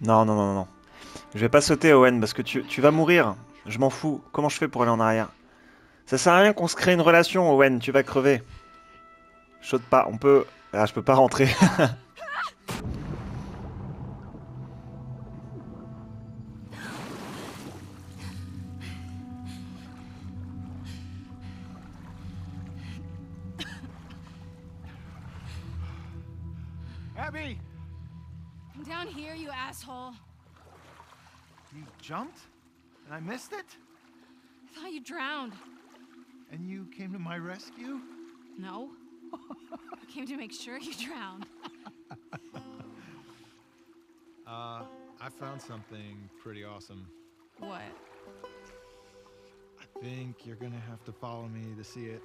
Non, non, non, non. Je vais pas sauter, Owen, parce que tu, tu vas mourir. Je m'en fous. Comment je fais pour aller en arrière? Ça sert à rien qu'on se crée une relation, Owen. Tu vas crever. Saute pas. On peut... Ah, je peux pas rentrer. came to my rescue? No. I came to make sure you drowned. Uh, I found something pretty awesome. What? I think you're gonna have to follow me to see it.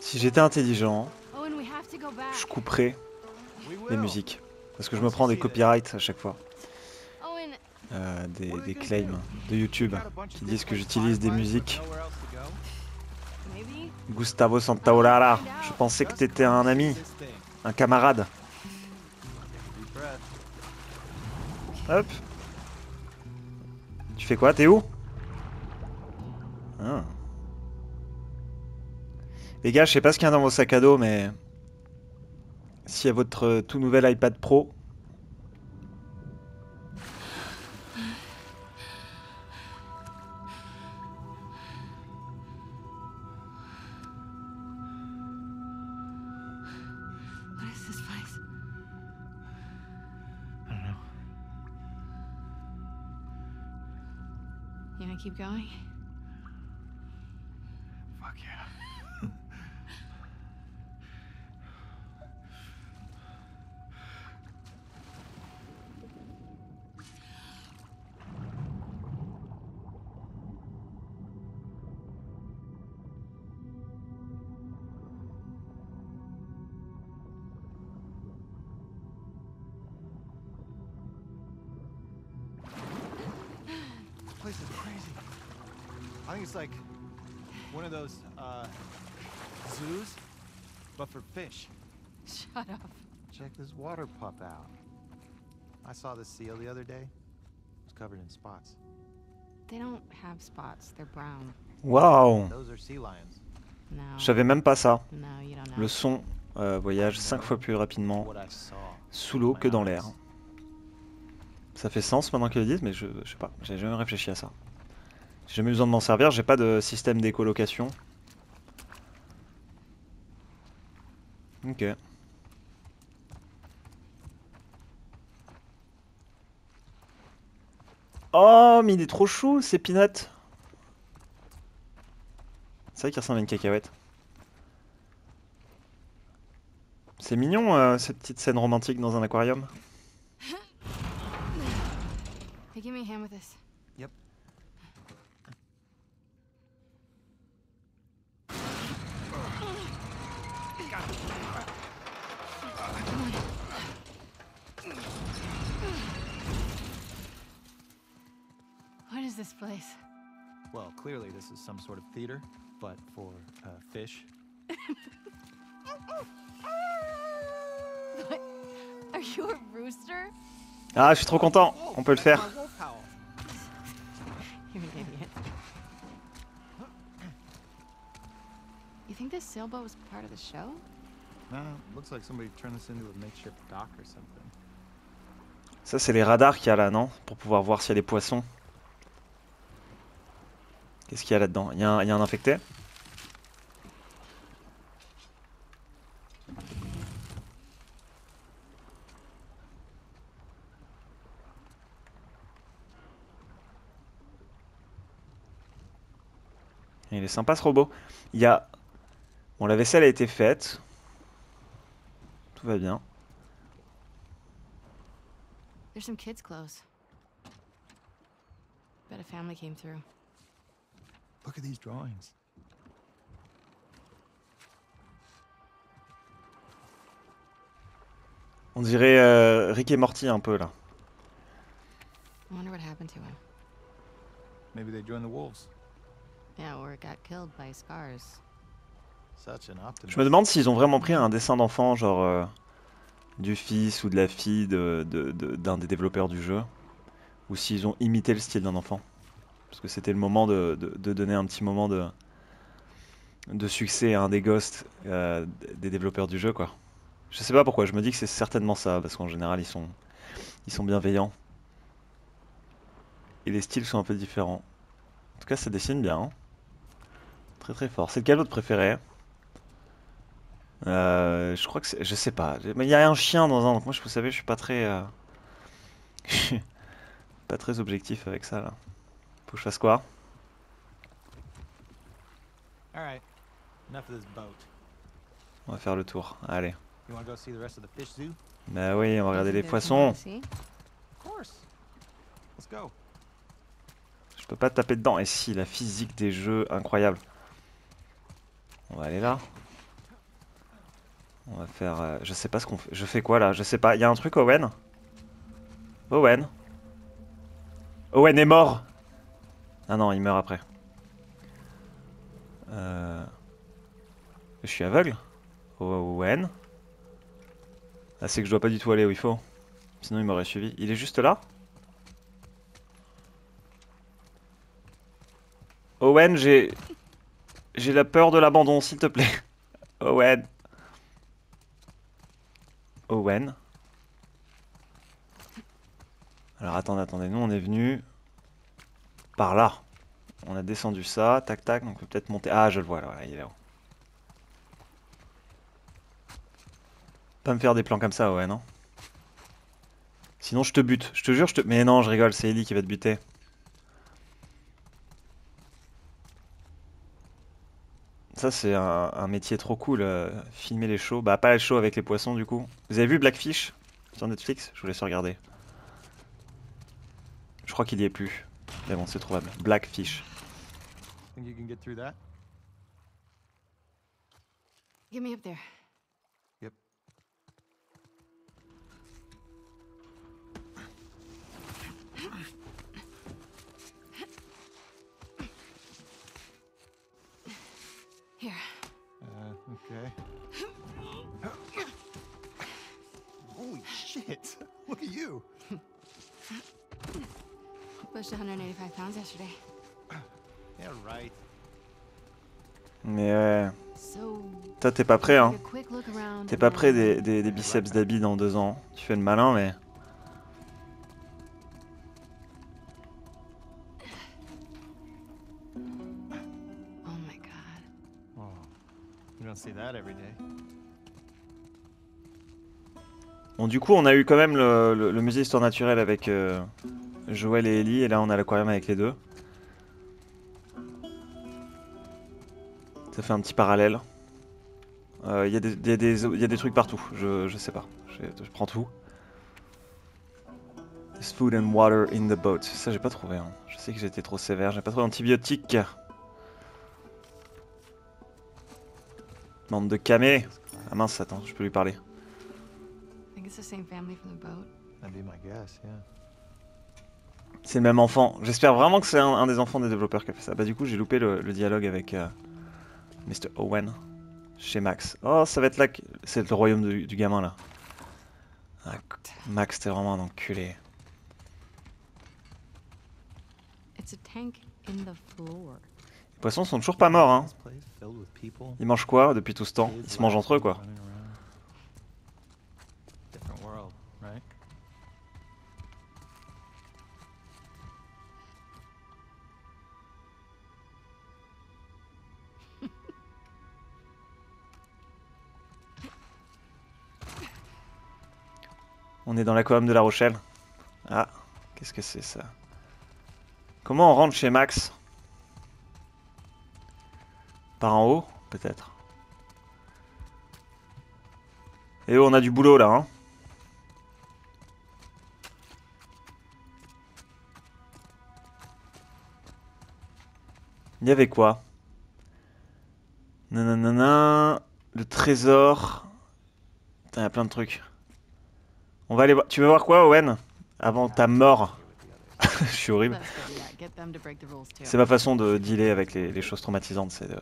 si j'étais intelligent, back. je couperais les musiques. Parce que je me prends des copyrights à chaque fois. Euh, des, des claims de YouTube qui disent que j'utilise des musiques. Gustavo Santaolalla, je pensais que t'étais un ami, un camarade. Hop. Tu fais quoi? T'es où? Ah. Les gars, je sais pas ce qu'il y a dans vos sacs à dos, mais... S'il y a votre tout nouvel iPad Pro... I think it's like one of those uh, zoos, but for fish. Shut up. Check this water pup out. I saw this seal the other day. It was covered in spots. They don't have spots. They're brown. Waouh Those are sea lions. No. Je savais même pas ça. No, you don't know. Le son euh, voyage 5 fois plus rapidement sous l'eau que dans l'air. Ça fait sens maintenant qu'ils le disent, mais je, je sais pas, j'ai jamais réfléchi à ça. J'ai jamais besoin de m'en servir, j'ai pas de système d'écolocation. Ok. Oh, mais il est trop chou, c'est Peanut. C'est vrai qu'il ressemble à une cacahuète. C'est mignon, euh, cette petite scène romantique dans un aquarium. Hey, give me a hand with this. Yep. Place? Well, clearly this is some sort of theater, but for uh, fish. Are you a rooster? Ah, je suis trop content, on peut le faire. You're an idiot. You think this sailboat was part of the show? No, looks like somebody turned this into a makeshift dock or something. Ça, c'est les radars qu'il y a là, non? Pour pouvoir voir s'il y a des poissons. Qu'est-ce qu'il y a là-dedans? Il y, a un- infecté? Il est sympa ce robot. Il y a... Bon, la vaisselle a été faite. Tout va bien. A. Look at these drawings. On dirait euh, Rick et Morty un peu là. I wonder what happened to him. Maybe they joined the wolves. Yeah, or got killed by scars. Such an optimist. Je me demande s'ils ont vraiment pris un dessin d'enfant, genre euh, du fils ou de la fille de- de- de- d'un des développeurs du jeu, ou s'ils ont imité le style d'un enfant. Parce que c'était le moment de, donner un petit moment de, de succès à un des ghosts euh, des développeurs du jeu, quoi. Je sais pas pourquoi, je me dis que c'est certainement ça, parce qu'en général ils sont, ils sont bienveillants. Et les styles sont un peu différents. En tout cas, ça dessine bien. hein. Très très fort. C'est lequel votre préféré? Euh, je crois que c'est... Je sais pas. Mais il y a un chien dans un... donc Moi, je- vous savez, je suis pas très... euh, pas très objectif avec ça, là. Faut que je fasse quoi All right. Enough of this boat. On va faire le tour. Allez. You want to go see the rest of the fish zoo? Bah oui, on va regarder les poissons. Je peux pas taper dedans. Et si, la physique des jeux, incroyable. On va aller là. On va faire... euh, Je sais pas ce qu'on fait. Je fais quoi, là? Je sais pas. Il y a un truc, Owen? Owen? Owen est mort Ah non, il meurt après. Euh... Je suis aveugle Owen Ah, c'est que je dois pas du tout aller où il faut. Sinon, il m'aurait suivi. Il est juste là Owen, j'ai... J'ai la peur de l'abandon, s'il te plaît. Owen. Owen. Alors attendez, attendez, nous on est venu par là. On a descendu ça, tac tac, donc on peut peut-être monter. Ah, je le vois, là, il est là. Pas me faire des plans comme ça, Owen, non Sinon je te bute, je te jure, je te... Mais non, je rigole, c'est Ellie qui va te buter. Ça, c'est un, un métier trop cool, euh, filmer les shows. Bah, pas les shows avec les poissons, du coup. Vous avez vu Blackfish sur Netflix? Je vous laisse regarder. Je crois qu'il y est plus. Mais bon, c'est trouvable. Blackfish. Think you can get through that? Get me up there. Yep. Here. Uh, okay. Holy shit! Look at you. Pushed 185 pounds yesterday. Mais ouais. Toi, t'es pas prêt, hein. T'es and pas prêt des, des, des biceps d'habits dans deux ans. Tu fais le malin, mais. Oh my god. Oh. Bon, du coup, on a eu quand même le, le- le musée d'histoire naturelle avec euh, Joël et Ellie, et là, on a l'aquarium avec les deux. Ça fait un petit parallèle. Euh, Il y, a des- il y a des- il y a des trucs partout, je, je sais pas. Je, je prends tout. There's food and water in the boat. Ça, j'ai pas trouvé. hein. Je sais que j'ai été trop sévère. J'ai pas trouvé d'antibiotiques. Bande de camés. Ah mince, attends, je peux lui parler. I think it's the same family from the boat. That'd be my guess, yeah. C'est le même enfant. J'espère vraiment que c'est un, un des enfants des développeurs qui a fait ça. Bah du coup j'ai loupé le, le dialogue avec euh, Mr. Owen chez Max. Oh ça va être là que... C'est le royaume du, du gamin là. Ah, Max t'es vraiment un enculé. Les poissons sont toujours pas morts hein. Ils mangent quoi depuis tout ce temps? Ils se mangent entre eux quoi. On est dans l'aquarium de La Rochelle. Ah, qu'est-ce que c'est ça? Comment on rentre chez Max? Par en haut Peut-être. Et oh, on a du boulot là, hein Il y avait quoi? Nanana, le trésor. Putain, il y a plein de trucs. On va aller voir. Tu veux voir quoi, Owen? Avant ta mort. Je suis horrible. C'est ma façon de dealer avec les, les choses traumatisantes, c'est de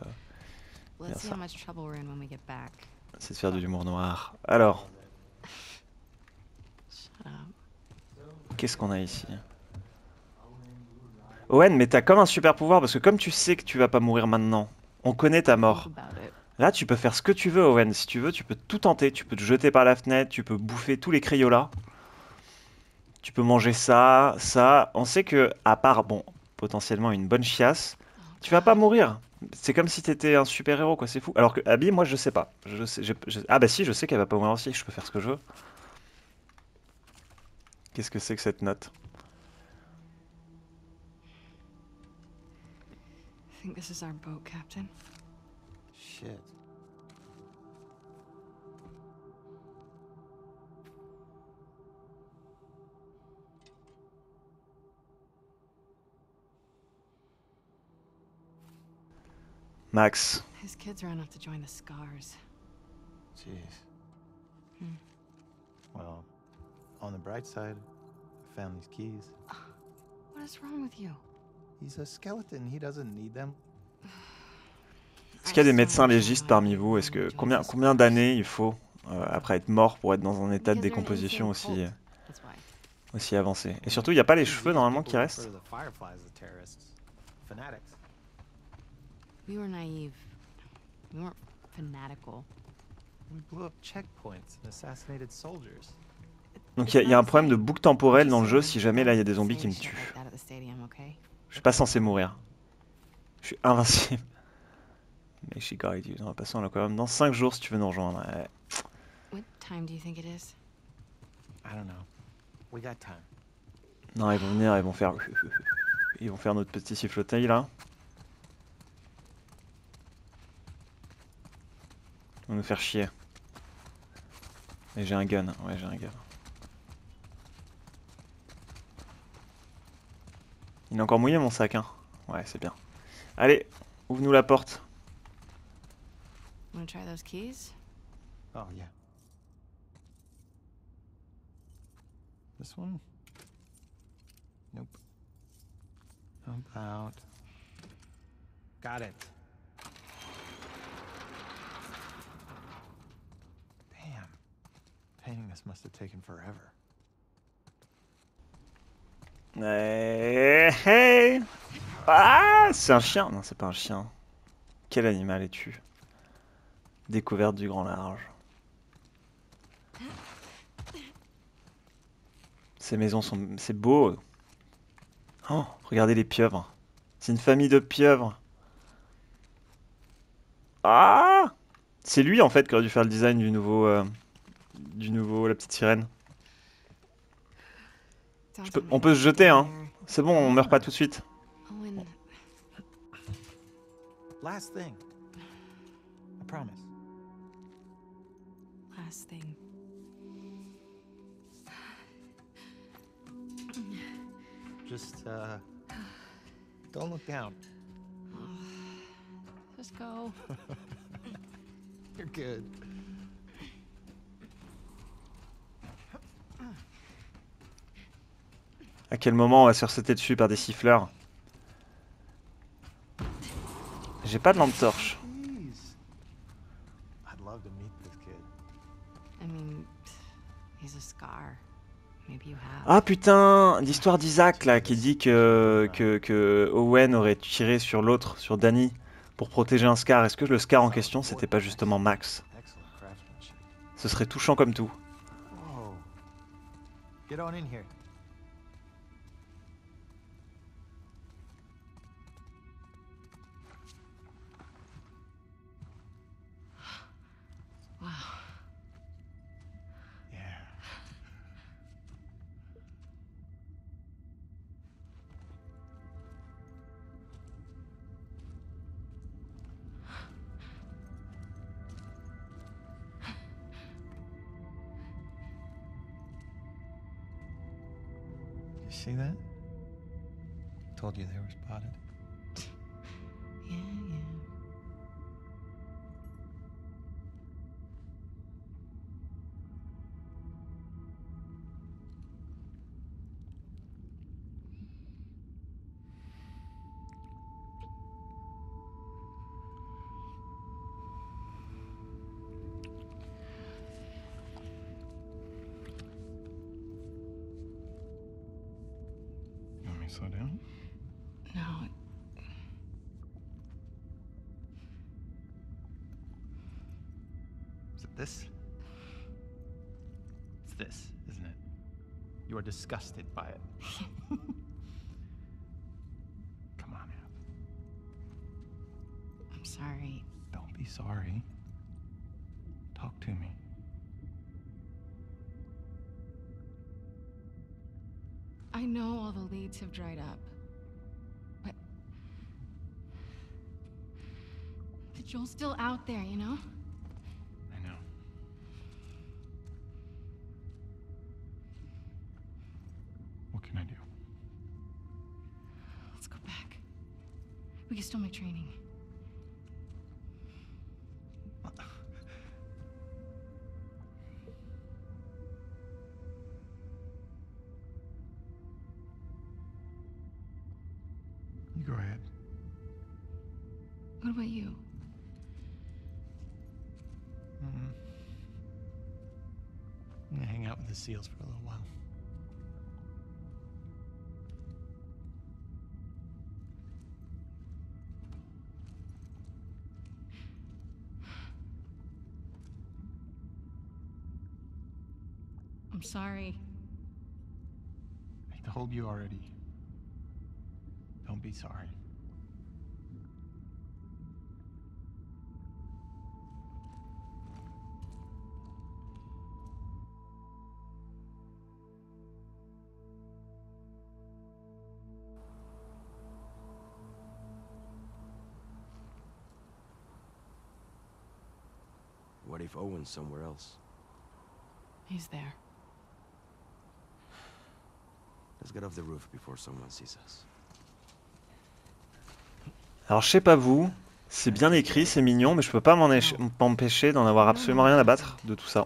back. C'est de faire de l'humour noir. Alors, qu'est-ce qu'on a ici? Owen, mais t'as comme un super pouvoir parce que comme tu sais que tu vas pas mourir maintenant, on connaît ta mort. Là, tu peux faire ce que tu veux, Owen. Si tu veux, tu peux tout tenter. Tu peux te jeter par la fenêtre, tu peux bouffer tous les crayolats. Tu peux manger ça, ça. On sait que, à part, bon, potentiellement une bonne chiasse, tu vas pas mourir. C'est comme si t'étais un super héros, quoi. C'est fou. Alors que Abby, moi, je sais pas. Ah bah si, je sais qu'elle va pas mourir aussi. Je peux faire ce que je veux. Qu'est-ce que c'est que cette note? I think this is our boat, Captain. Shit. Max. His kids ran off to join the Scars. Jeez. Hmm. Well, on the bright side, I found these keys. What is wrong with you? He's a skeleton. He doesn't need them. Est-ce qu'il y a des médecins légistes parmi vous Est-ce que combien combien d'années il faut euh, après être mort pour être dans un état de décomposition aussi euh, aussi avancé Et surtout, il n'y a pas les cheveux normalement qui restent The Fireflies as terrorists. Fanatics. We were naive. We weren't fanatical. We blew up checkpoints and assassinated soldiers. Donc il y, y a un problème de boucle temporelle dans le jeu si jamais là il y a des zombies qui me tuent. Je suis pas censé mourir. Je suis invincible. Mais je suis guide you. En passant là quand même dans 5 jours si tu veux nous rejoindre. Ouais. What time do you think it is? I don't know. We got time. Non, ils vont venir, ils vont faire. Ils vont faire notre petit siffloteil là. Ils vont nous faire chier. Et j'ai un gun, ouais j'ai un gun. Il est encore mouillé mon sac hein Ouais c'est bien. Allez, ouvre-nous la porte. Wanna try those keys? Oh, yeah. This one? Nope. How about. Got it. Damn. Painting this must have taken forever. Eh, hey Ah C'est un chien Non c'est pas un chien. Quel animal es-tu Découverte du grand large. Ces maisons sont... C'est beau Oh, regardez les pieuvres. C'est une famille de pieuvres. Ah C'est lui en fait qui aurait dû faire le design du nouveau... euh, Du nouveau... La petite sirène. Peux- on peut se jeter, hein. C'est bon, on meurt pas tout de suite. Owen, Last thing. I promise. Last thing. Just, uh. Don't look down. Just go. You're good. À quel moment on va se faire sauter dessus par des siffleurs? J'ai pas de lampe torche. Ah putain, l'histoire d'Isaac là qui dit que, Owen aurait tiré sur l'autre, sur Danny, pour protéger un Scar. Est-ce que le Scar en question c'était pas justement Max? Ce serait touchant comme tout. See that? Told you they were spotted. Slow down? No, Is it this? It's this, isn't it? You are disgusted by it. Come on, Ab. I'm sorry. Don't be sorry. Have dried up. But. But Joel's still out there, you know? I know. What can I do? Let's go back. We can still make training. Seals for a little while. I'm sorry. I told you already. Don't be sorry. What if Owen's somewhere else? He's there. Let's get off the roof before someone sees us. Alors je sais pas vous, c'est bien écrit, c'est mignon, mais je peux pas m'empêcher d'en avoir absolument rien à battre de tout ça.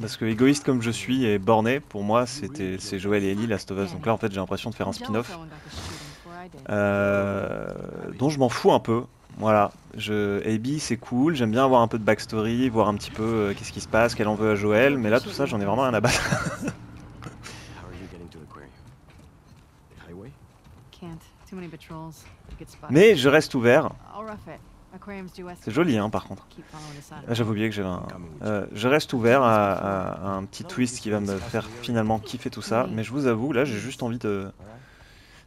Parce que égoïste comme je suis et borné, pour moi c'était c'est Joel et Ellie Last of Us. Donc là en fait j'ai l'impression de faire un spin-off. Euh, dont je m'en fous un peu. Voilà, je, Abby c'est cool, j'aime bien avoir un peu de backstory, voir un petit peu euh, qu'est-ce qui se passe, qu'elle en veut à Joël, mais là tout ça j'en ai vraiment rien à battre. How are you getting to aquarium? Highway? Can't. Too many patrols. You get spotted. Mais je reste ouvert, c'est joli hein par contre. Ah, J'avais oublié que j'avais un... euh, je reste ouvert à, à- à un petit twist qui va me faire finalement kiffer tout ça, mais je vous avoue là j'ai juste envie de...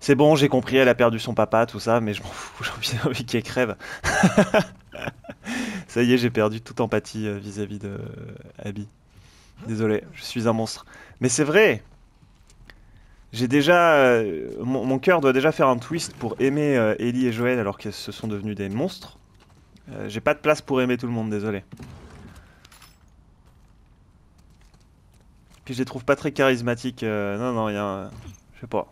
C'est bon, j'ai compris, elle a perdu son papa, tout ça, mais je m'en fous, j'ai envie, qu'elle crève. ça y est, j'ai perdu toute empathie euh, vis-à-vis de euh, Abby. Désolé, je suis un monstre. Mais c'est vrai J'ai déjà... euh, mon, cœur doit déjà faire un twist pour aimer Ellie et Joël alors que ce sont devenus des monstres. J'ai pas de place pour aimer tout le monde, désolé. Puis je les trouve pas très charismatiques. euh, non, non, un- Je sais pas.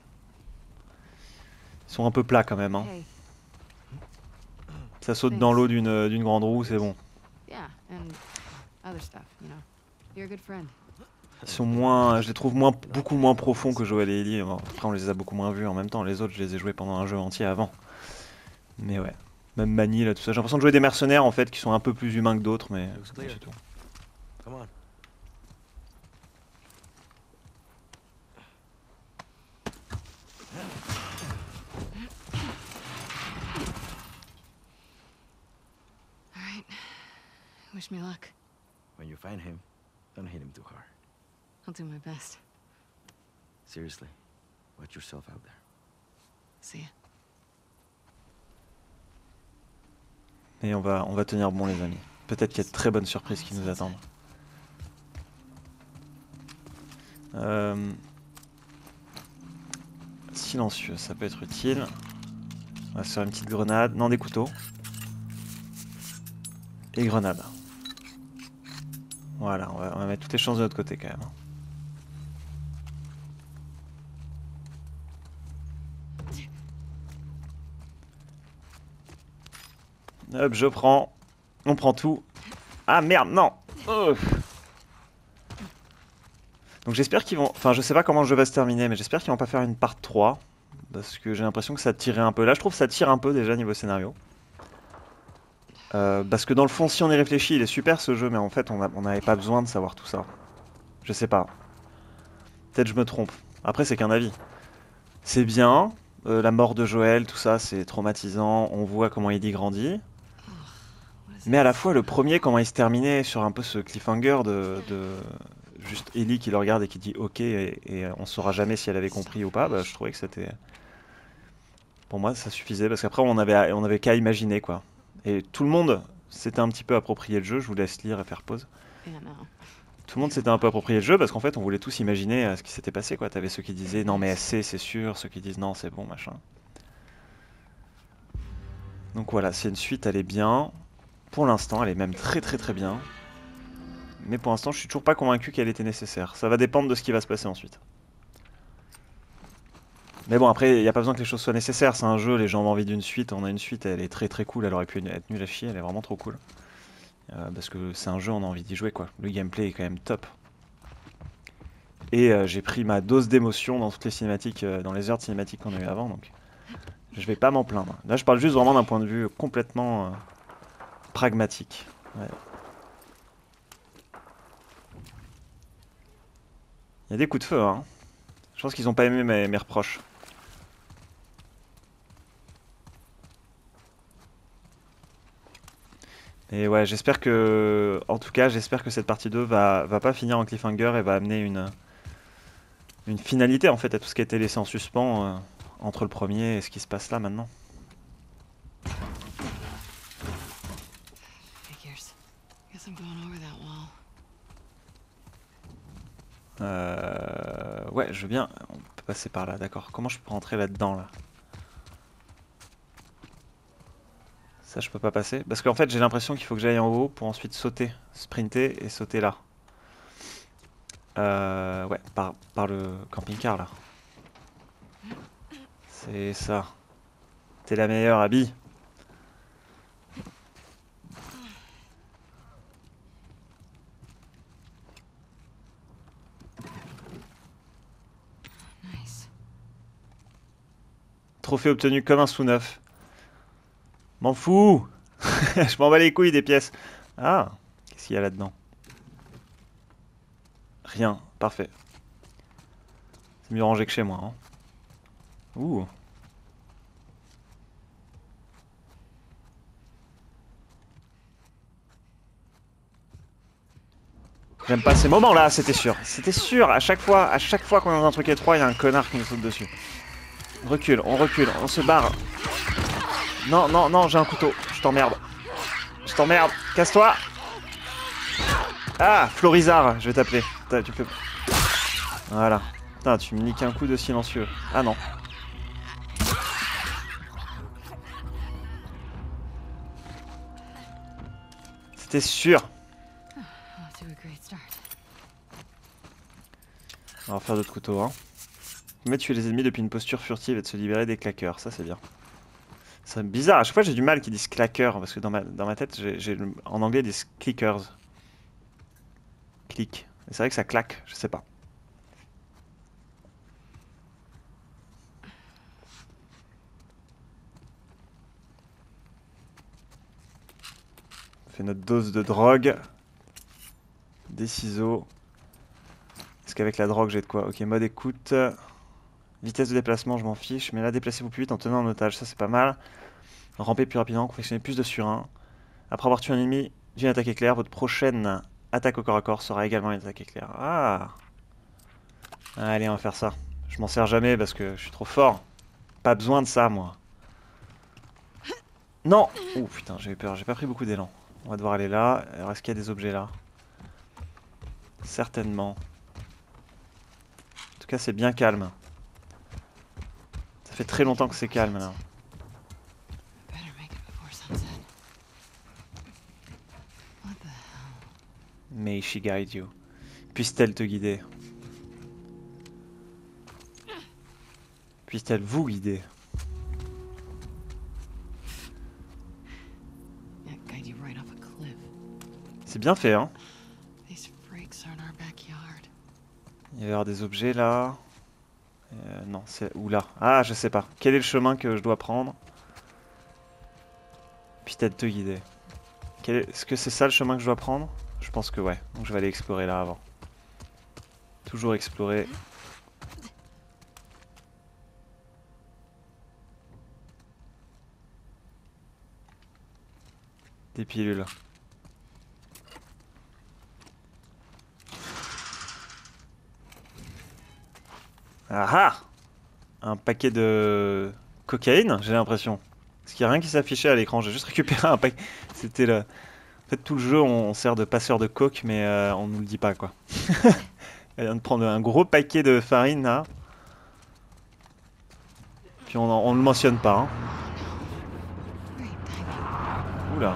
Ils sont un peu plats quand même. Hein. Ça saute dans l'eau d'une d'une grande roue, c'est bon. Ils sont moins, je les trouve moins, beaucoup moins profonds que Joël et Ellie. Bon, Après, on les a beaucoup moins vus en même temps. Les autres, je les ai joués pendant un jeu entier avant. Mais ouais. Même Manny, là, tout ça. J'ai l'impression de jouer des mercenaires en fait qui sont un peu plus humains que d'autres, mais c'est tout. Wish me luck. When you find him, don't hit him too hard. I'll do my best. Seriously, watch yourself out there. See ya. Et on va, on va tenir bon, les amis. Peut-être qu'il y a de très bonnes surprises qui nous attendent. Euh, Silencieux, ça peut être utile. On va se faire une petite grenade. Non, des couteaux. Et grenade. Voilà, on va, mettre toutes les chances de notre côté quand même. Hop, je prends. On prend tout. Ah merde, non. Donc j'espère qu'ils vont... Enfin, je sais pas comment le jeu va se terminer, mais j'espère qu'ils vont pas faire une part 3. Parce que j'ai l'impression que ça tirait un peu. Là, je trouve que ça tire un peu déjà niveau scénario. Euh, parce que dans le fond, si on y réfléchit, il est super ce jeu, mais en fait, on n'avait pas besoin de savoir tout ça. Je sais pas. Peut-être je me trompe. Après, c'est qu'un avis. C'est bien. Euh, la mort de Joël, tout ça, c'est traumatisant. On voit comment Eddie grandit. Mais à la fois, le premier, comment il se terminait sur un peu ce cliffhanger de, de juste Ellie qui le regarde et qui dit OK et, et on saura jamais si elle avait compris ou pas. Bah, je trouvais que c'était. Pour moi, ça suffisait parce qu'après, on avait, on avait qu'à imaginer quoi. Et tout le monde s'était un petit peu approprié le jeu. Je vous laisse lire et faire pause. Tout le monde s'était un peu approprié le jeu parce qu'en fait, on voulait tous imaginer euh, ce qui s'était passé quoi. T'avais ceux qui disaient non, mais c'est, c'est sûr. Ceux qui disent non, c'est bon, machin. Donc voilà, c'est une suite, elle est bien. Pour l'instant, elle est même très très très bien. Mais pour l'instant, je suis toujours pas convaincu qu'elle était nécessaire. Ça va dépendre de ce qui va se passer ensuite. Mais bon, après, il n'y a pas besoin que les choses soient nécessaires. C'est un jeu, les gens ont envie d'une suite. On a une suite, elle est très très cool. Elle aurait pu être nulle à chier, elle est vraiment trop cool. Euh, parce que c'est un jeu, on a envie d'y jouer quoi. Le gameplay est quand même top. Et euh, j'ai pris ma dose d'émotion dans toutes les cinématiques, euh, dans les heures de cinématiques qu'on a eu avant. Donc je vais pas m'en plaindre. Là, je parle juste vraiment d'un point de vue complètement pragmatique. Il y a des coups de feu, hein. Je pense qu'ils ont pas aimé mes reproches. Et ouais, j'espère que... En tout cas, j'espère que cette partie 2 va, va pas finir en cliffhanger et va amener une... Une finalité, en fait, à tout ce qui a été laissé en suspens euh, entre le premier et ce qui se passe là, maintenant. Euh... Ouais, je veux bien... On peut passer par là, d'accord. Comment je peux rentrer là-dedans, là? Ça, je peux pas passer. Parce qu'en fait, j'ai l'impression qu'il faut que j'aille en haut pour ensuite sauter, sprinter et sauter là. Euh... Ouais, par, par le camping-car, là. C'est ça. T'es la meilleure, Abby. Nice. Trophée obtenu comme un sous-neuf. M'en fous Je m'en bats les couilles des pièces. Ah, qu'est-ce qu'il y a là-dedans? Rien, parfait. C'est mieux rangé que chez moi. hein. Ouh. J'aime pas ces moments-là, c'était sûr. C'était sûr, à chaque fois, à chaque fois qu'on est dans un truc étroit, il y a un connard qui nous saute dessus. Recule, on recule, on se barre. Non, non, non, j'ai un couteau. Je t'emmerde. Je t'emmerde. Casse-toi. Ah, Florizard, je vais t'appeler. Tu peux... Voilà. Putain, tu me niques un coup de silencieux. Ah non. C'était sûr. On va faire d'autres couteaux, hein. Mettre tuer les ennemis depuis une posture furtive et de se libérer des claqueurs, ça c'est bien. C'est bizarre, à chaque fois j'ai du mal qu'ils disent claqueurs, parce que dans ma, dans ma tête, j'ai, en anglais disent clickers. Clic. Et c'est vrai que ça claque, je sais pas. On fait notre dose de drogue. Des ciseaux. Est-ce qu'avec la drogue j'ai de quoi Ok, mode écoute. Vitesse de déplacement, je m'en fiche. Mais là, déplacez-vous plus vite en tenant en otage, ça c'est pas mal. Ramper plus rapidement, confectionner plus de surin. Après avoir tué un ennemi d'une attaque éclair, votre prochaine attaque au corps à corps sera également une attaque éclair. Ah Allez, on va faire ça. Je m'en sers jamais parce que je suis trop fort. Pas besoin de ça, moi. Non Ouh, putain, j'ai eu peur. J'ai pas pris beaucoup d'élan. On va devoir aller là. Alors, est-ce qu'il y a des objets là? Certainement. En tout cas, c'est bien calme. Fait très longtemps que c'est calme là. May she guide you. Puisse-t-elle te guider Puisse-t-elle vous guider. C'est bien fait, hein. Il va y avoir des objets là. Euh, non, c'est... Ou là? Ah, je sais pas. Quel est le chemin que je dois prendre? Puis peut-être te guider. Est-ce que c'est ça le chemin que je dois prendre? Je pense que ouais. Donc je vais aller explorer là avant. Toujours explorer. Des pilules. Ah ah Un paquet de cocaïne, j'ai l'impression. Parce qu'il n'y a rien qui s'affichait à l'écran, j'ai juste récupéré un paquet. C'était le... En fait, tout le jeu, on sert de passeur de coke, mais euh, on nous le dit pas, quoi. Elle vient de prendre un gros paquet de farine, là. Puis on, le mentionne pas, hein. Oula.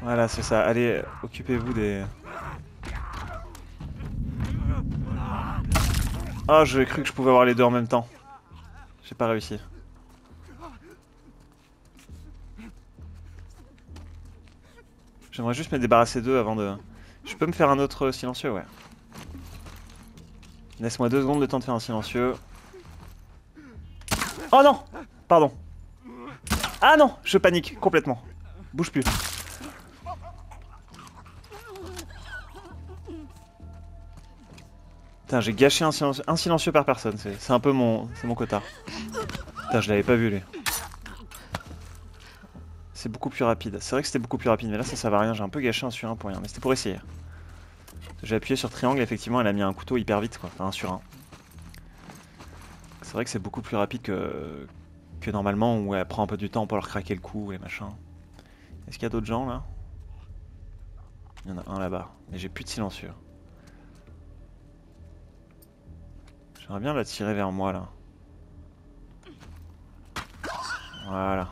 Voilà, c'est ça. Allez, occupez-vous des... Oh, j'ai cru que je pouvais avoir les deux en même temps. J'ai pas réussi. J'aimerais juste me débarrasser d'eux avant de... Je peux me faire un autre silencieux, ouais. Laisse-moi deux secondes le temps de faire un silencieux. Oh non Pardon. Ah non Je panique complètement. Bouge plus. Putain, j'ai gâché un silencieux, un silencieux par personne. C'est un peu mon, mon quota. Putain, je l'avais pas vu lui. C'est beaucoup plus rapide. C'est vrai que c'était beaucoup plus rapide, mais là ça ça va rien. J'ai un peu gâché un sur un pour rien. Mais c'était pour essayer. J'ai appuyé sur triangle, effectivement, elle a mis un couteau hyper vite, quoi. Enfin, un sur un. C'est vrai que c'est beaucoup plus rapide que, que normalement, où elle prend un peu du temps pour leur craquer le cou et machin. Est-ce qu'il y a d'autres gens là? Il y en a un là-bas, mais j'ai plus de silencieux. J'aimerais bien la tirer vers moi là. Voilà.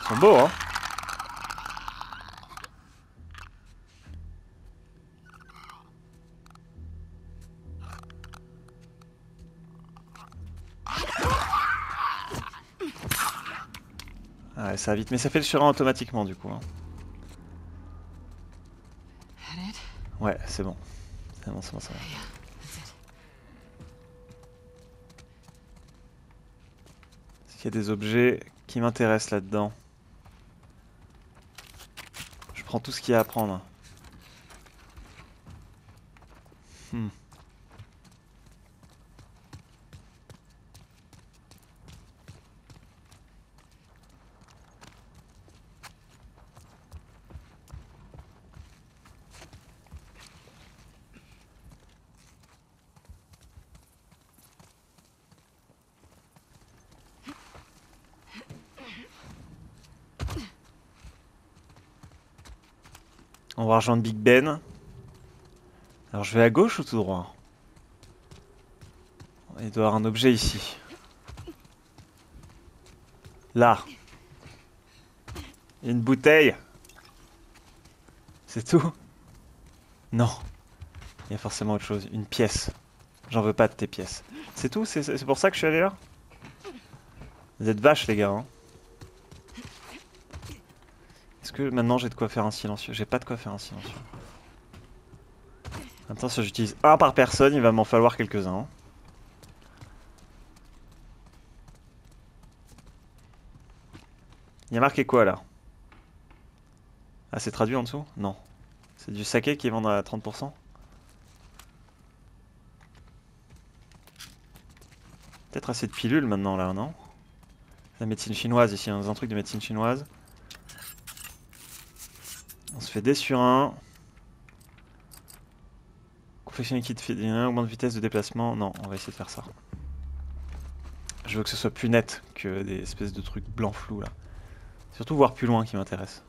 Ils sont beaux, hein Ah Ouais, ça va vite, mais ça fait le surin automatiquement du coup. hein. That it? Ouais, c'est bon. C'est bon, c'est bon, c'est bon. Est-ce qu'il y a des objets qui m'intéressent là-dedans? Je prends tout ce qu'il y a à prendre. Va rejoindre Big Ben. Alors je vais à gauche ou tout droit? Il doit y avoir un objet ici. Là. Une bouteille. C'est tout? Non. Il y a forcément autre chose. Une pièce. J'en veux pas de tes pièces. C'est tout? C'est c'est pour ça que je suis allé là? Vous êtes vaches les gars. hein? Que maintenant j'ai de quoi faire un silencieux? J'ai pas de quoi faire un silencieux. Attends, si j'utilise un par personne, il va m'en falloir quelques-uns. Il y a marqué quoi là? Ah, c'est traduit en dessous? Non. C'est du saké qui est vendu à 30% Peut-être assez de pilules maintenant là, non? La médecine chinoise ici, hein, un truc de médecine chinoise. On se fait des sur un. Confectionner kit fait augmente vitesse de déplacement. Non, on va essayer de faire ça. Je veux que ce soit plus net que des espèces de trucs blancs flous là. Surtout voir plus loin qui m'intéresse.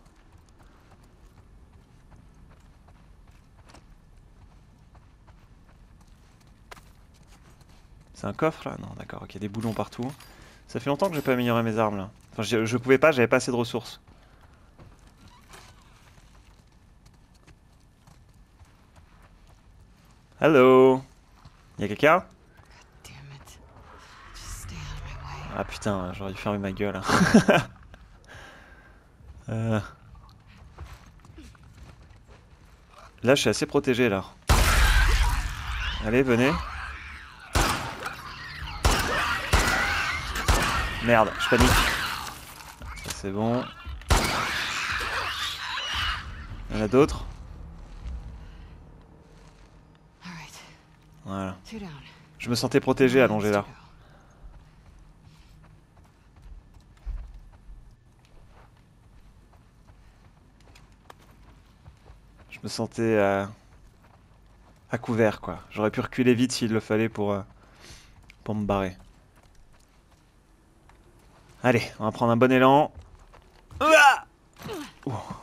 C'est un coffre là? Non, d'accord, ok, des boulons partout. Ça fait longtemps que j'ai pas amélioré mes armes là. Enfin, je, je pouvais pas, j'avais pas assez de ressources. Hello Y'a quelqu'un? Ah putain, j'aurais dû fermer ma gueule. hein. Euh. Là, je suis assez protégé là. Allez, venez. Merde, je panique. C'est bon. Il y en a d'autres? Voilà. Je me sentais protégé allongé là. Je me sentais euh, à couvert quoi. J'aurais pu reculer vite s'il le fallait pour, euh, pour me barrer. Allez, on va prendre un bon élan. Ouah Ouh. «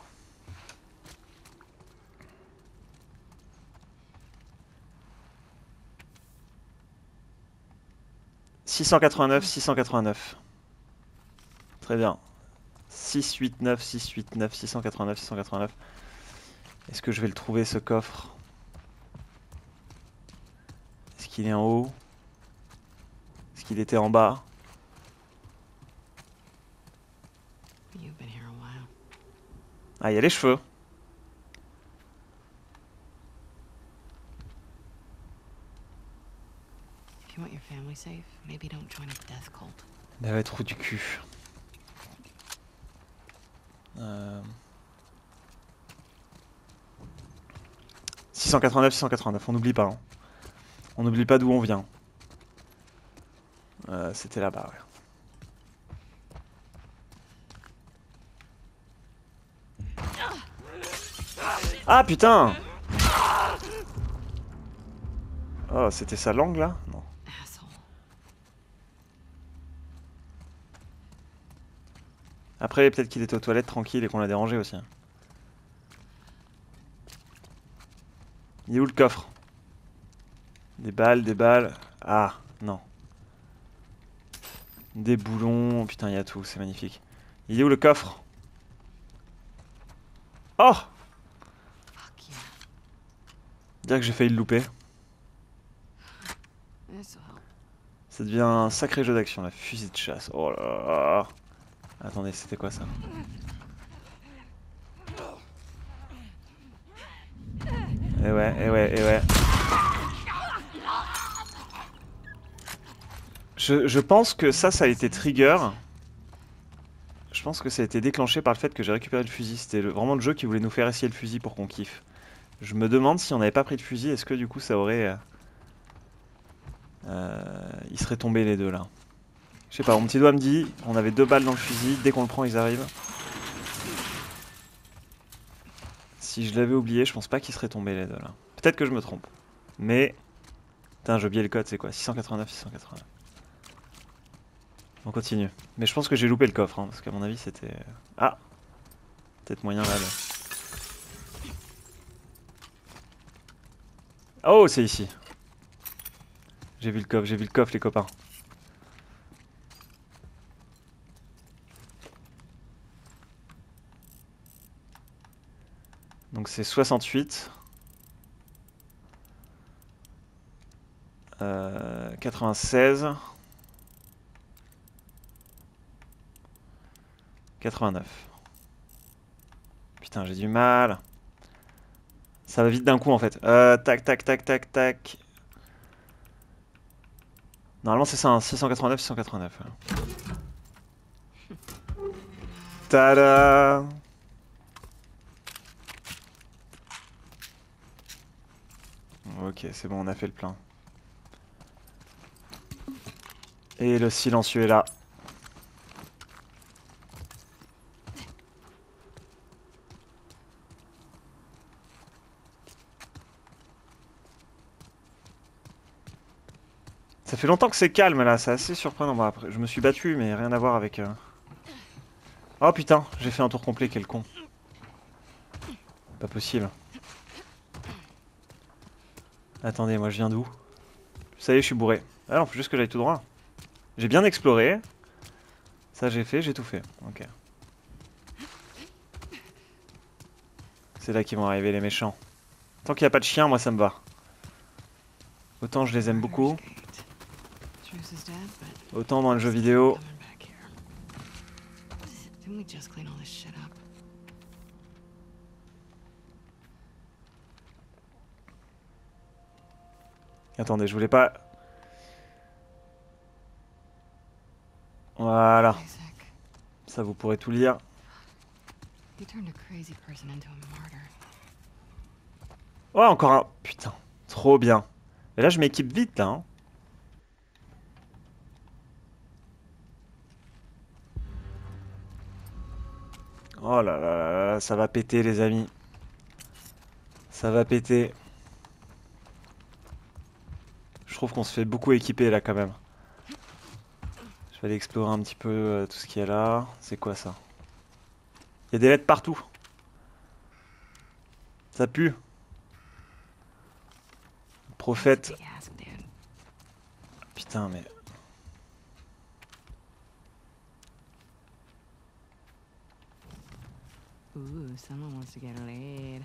689, 689. Très bien. 689, 689, 689, 689. Est-ce que je vais le trouver ce coffre? Est-ce qu'il est en haut? Est-ce qu'il était en bas? Ah, il y a les cheveux. If you want your family safe, maybe don't join a death cult. Il va être trou du cul. Euh... 689, 689, on n'oublie pas. hein. On n'oublie pas d'où on vient. Euh, C'était là-bas, ouais. Ah putain Oh, c'était sa langue là? Non. Après, peut-être qu'il était aux toilettes tranquille et qu'on l'a dérangé aussi. hein. Il est où le coffre? Des balles, des balles. Ah, non. Des boulons. Putain, il y a tout, c'est magnifique. Il est où le coffre? Oh. Dire que j'ai failli le louper. Ça devient un sacré jeu d'action, la fusil de chasse. Oh là là. Attendez, c'était quoi ça Eh ouais, eh ouais, eh ouais. Je, je pense que ça, ça a été trigger. Je pense que ça a été déclenché par le fait que j'ai récupéré le fusil. C'était vraiment le jeu qui voulait nous faire essayer le fusil pour qu'on kiffe. Je me demande si on n'avait pas pris de fusil, est-ce que du coup ça aurait... euh, euh, ils seraient tombés les deux là. Je sais pas, mon petit doigt me dit, on avait deux balles dans le fusil, dès qu'on le prend ils arrivent. Si je l'avais oublié, je pense pas qu'ils seraient tombés les deux là. Peut-être que je me trompe. Mais... Putain, j'ai oublié le code, c'est quoi? 689, 689. On continue. Mais je pense que j'ai loupé le coffre, hein, parce qu'à mon avis c'était... Ah Peut-être moyen là. de- Oh, c'est ici. J'ai vu le coffre, j'ai vu le coffre les copains. Donc c'est 68. Euh, 96. 89. Putain, j'ai du mal. Ça va vite d'un coup en fait. Euh, tac, tac, tac, tac, tac. Normalement c'est ça, hein, 689, 689. Tada Ok, c'est bon, on a fait le plein. Et le silencieux est là. Ça fait longtemps que c'est calme là, c'est assez surprenant. Bon, après, je me suis battu, mais rien à voir avec. euh, Oh putain, j'ai fait un tour complet, quel con. Pas possible. Attendez, moi je viens d'où? Ça y est, je suis bourré. Ah non, faut juste que j'aille tout droit. J'ai bien exploré. Ça j'ai fait, j'ai tout fait. Ok. C'est là qu'ils vont arriver les méchants. Tant qu'il n'y a pas de chien, moi ça me va. Autant je les aime beaucoup, autant dans le jeu vidéo. Attendez, je voulais pas. Voilà, ça vous pourrez tout lire. Oh, encore un. Putain, trop bien. Et là, je m'équipe vite, là. hein. Oh là là là là, ça va péter, les amis. Ça va péter. Trouve qu'on se fait beaucoup équiper, là, quand même. Je vais aller explorer un petit peu euh, tout ce qu'il y a là. C'est quoi, ça? Il y a des lettres partout. Ça pue. Prophète. Putain, mais. Ooh, someone wants to get laid.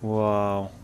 Wow.